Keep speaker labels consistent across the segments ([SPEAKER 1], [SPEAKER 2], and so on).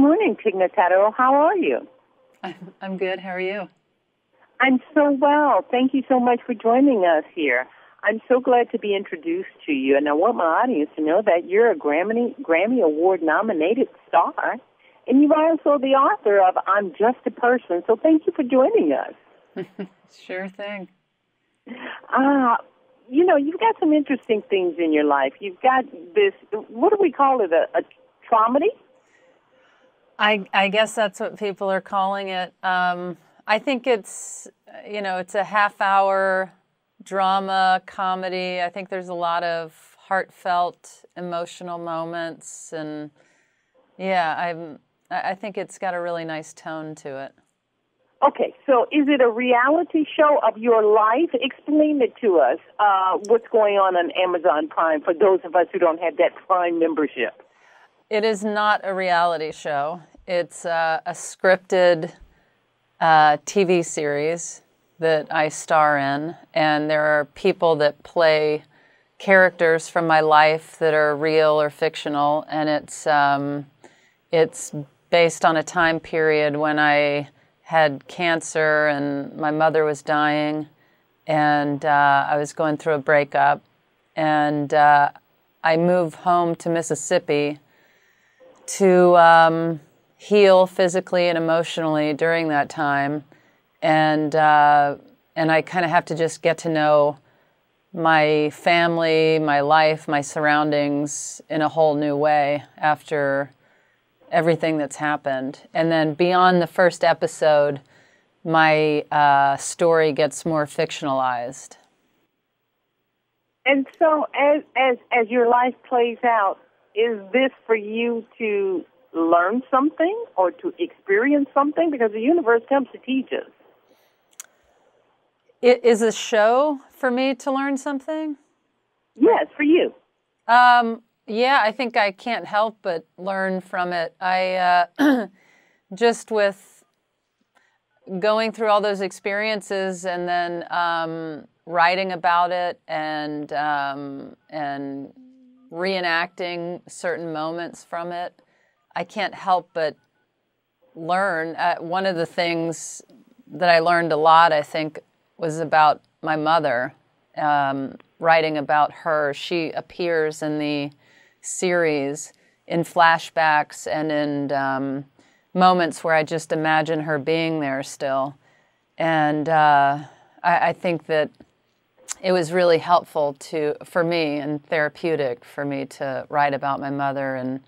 [SPEAKER 1] Morning, Tig Notaro. How are you?
[SPEAKER 2] I'm, good. How are you?
[SPEAKER 1] I'm so well. Thank you so much for joining us here. I'm so glad to be introduced to you, and I want my audience to know that you're a Grammy Grammy Award nominated star, and you're also the author of "I'm Just a Person." So thank you for joining us.
[SPEAKER 2] Sure thing.
[SPEAKER 1] Ah, you know, you've got some interesting things in your life. You've got this. What do we call it? A, a traumedy?
[SPEAKER 2] I, I guess that's what people are calling it. Um, I think it's, you know, it's a half hour drama, comedy. I think there's a lot of heartfelt, emotional moments. And yeah, I'm, I think it's got a really nice tone to it.
[SPEAKER 1] Okay, so is it a reality show of your life? Explain it to us. Uh, what's going on on Amazon Prime for those of us who don't have that Prime membership?
[SPEAKER 2] It is not a reality show. It's uh, a scripted uh, TV series that I star in, and there are people that play characters from my life that are real or fictional, and it's um, it's based on a time period when I had cancer and my mother was dying, and uh, I was going through a breakup, and uh, I moved home to Mississippi to um, heal physically and emotionally during that time, and uh, and I kind of have to just get to know my family, my life, my surroundings in a whole new way after everything that's happened. And then beyond the first episode, my uh, story gets more fictionalized.
[SPEAKER 1] And so, as as as your life plays out, is this for you to learn something or to experience something? Because the universe comes to teach us.
[SPEAKER 2] It is a show for me to learn something.
[SPEAKER 1] Yes, for you.
[SPEAKER 2] Um, yeah, I think I can't help but learn from it. I uh, just with going through all those experiences and then um, writing about it and um, and reenacting certain moments from it. I can't help but learn. Uh, one of the things that I learned a lot, I think, was about my mother. Um, writing about her, she appears in the series in flashbacks and in um, moments where I just imagine her being there still. And uh, I, I think that it was really helpful to for me and therapeutic for me to write about my mother and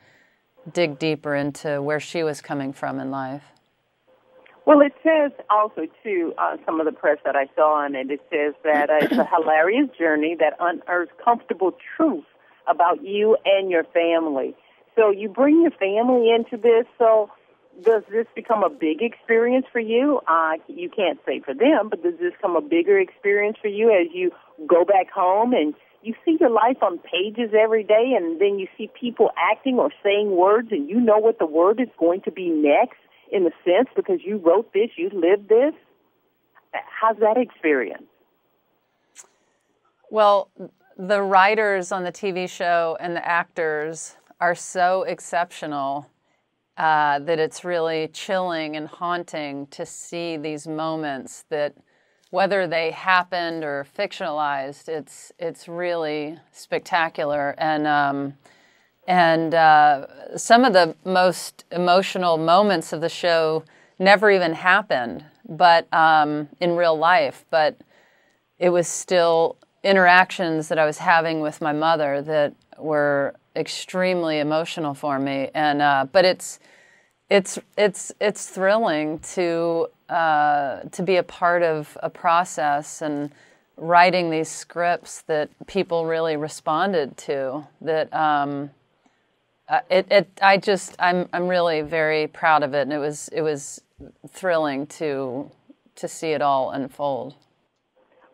[SPEAKER 2] dig deeper into where she was coming from in life.
[SPEAKER 1] Well, it says also too uh, some of the press that I saw on it. It says that uh, it's a hilarious journey that unearths comfortable truth about you and your family. So you bring your family into this. So does this become a big experience for you? Uh, you can't say for them, but does this become a bigger experience for you as you go back home and you see your life on pages every day and then you see people acting or saying words and you know what the word is going to be next in a sense because you wrote this, you lived this? How's that experience?
[SPEAKER 2] Well, the writers on the TV show and the actors are so exceptional uh, that it's really chilling and haunting to see these moments that whether they happened or fictionalized it's it's really spectacular and um, and uh, some of the most emotional moments of the show never even happened, but um, in real life. But it was still interactions that I was having with my mother that were extremely emotional for me. And uh, but it's it's it's it's thrilling to uh, to be a part of a process and writing these scripts that people really responded to. That um, uh, it, it I just I'm I'm really very proud of it, and it was it was thrilling to to see it all unfold.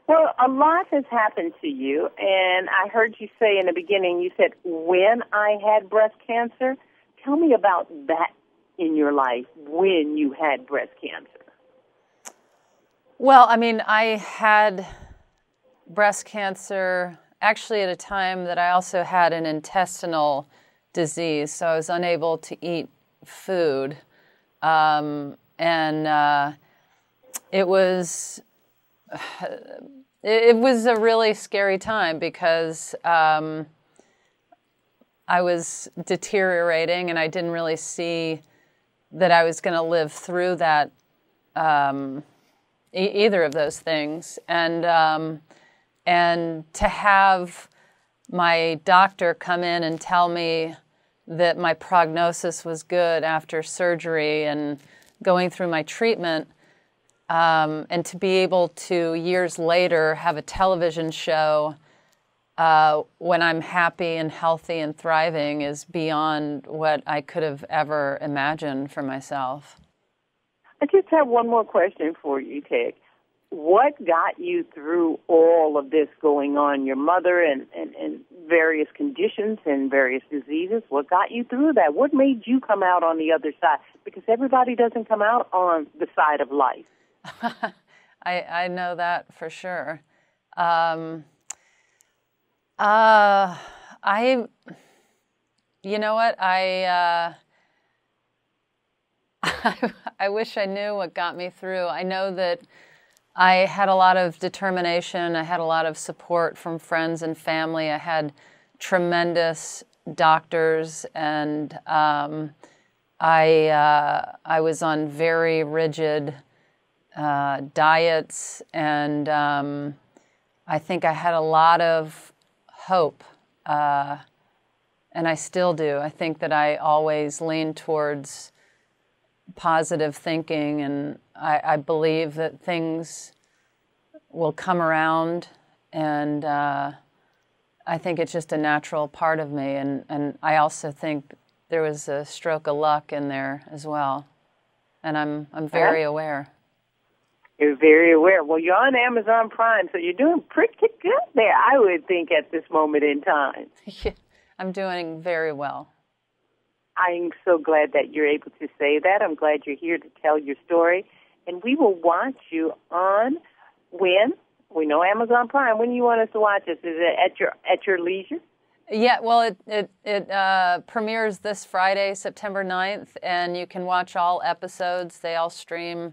[SPEAKER 1] Well, a lot has happened to you, and I heard you say in the beginning, you said, when I had breast cancer. Tell me about that in your life when you had breast cancer.
[SPEAKER 2] Well, I mean, I had breast cancer actually at a time that I also had an intestinal disease, so I was unable to eat food. Um, and uh, it was it, was a really scary time because um, I was deteriorating and I didn't really see that I was going to live through that um, e- either of those things and um, and to have my doctor come in and tell me that my prognosis was good after surgery and going through my treatment um, and to be able to years later have a television show uh, when I'm happy and healthy and thriving is beyond what I could have ever imagined for myself.
[SPEAKER 1] I just have one more question for you, Tig. What got you through all of this going on? Your mother and, and, and various conditions and various diseases. What got you through that? What made you come out on the other side? Because everybody doesn't come out on the side of life.
[SPEAKER 2] I, I know that for sure. Um, uh, I, you know what? I, uh, I, wish I knew what got me through. I know that I had a lot of determination. I had a lot of support from friends and family. I had tremendous doctors, and um, I uh, I was on very rigid uh, diets, and um, I think I had a lot of hope, uh, and I still do. I think that I always lean towards positive thinking, and I, I believe that things will come around, and uh, I think it's just a natural part of me. And, and I also think there was a stroke of luck in there as well, and I'm I'm very aware.
[SPEAKER 1] You're very aware. Well, you're on Amazon Prime, so you're doing pretty good there, I would think, at this moment in time.
[SPEAKER 2] Yeah, I'm doing very well.
[SPEAKER 1] I'm so glad that you're able to say that. I'm glad you're here to tell your story. And we will watch you on when? We know Amazon Prime. When do you want us to watch us? Is it at your at your leisure?
[SPEAKER 2] Yeah, well, it it, it uh, premieres this Friday, September 9th, and you can watch all episodes. They all stream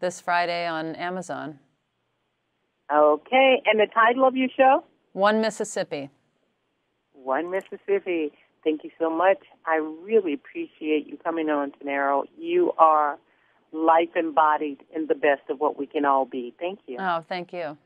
[SPEAKER 2] this Friday on Amazon.
[SPEAKER 1] Okay, and the title of your show?
[SPEAKER 2] One Mississippi.
[SPEAKER 1] One Mississippi. Thank you so much. I really appreciate you coming on, Tanero. You are life embodied in the best of what we can all be. Thank you.
[SPEAKER 2] Oh, thank you.